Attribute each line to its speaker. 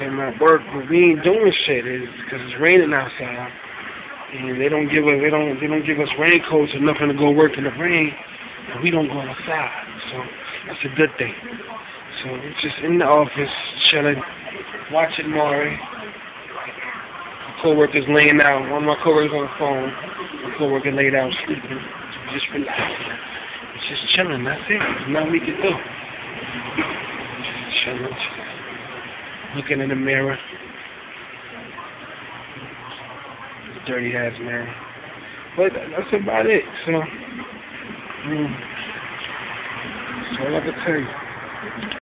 Speaker 1: I'm at work, but we ain't doing shit. It's because it's raining outside, and they don't give us they don't they don't give us raincoats or nothing to go work in the rain, and we don't go outside. So that's a good thing. So we're just in the office chilling, watching Maury. My coworker's laying out. One of my coworkers on the phone. My coworker laid out sleeping, just relaxing. Just chilling. That's it. There's nothing we can do. Just chilling. Looking in the mirror. Dirty ass mirror. But that's about it. So, mm, that's all I can tell you.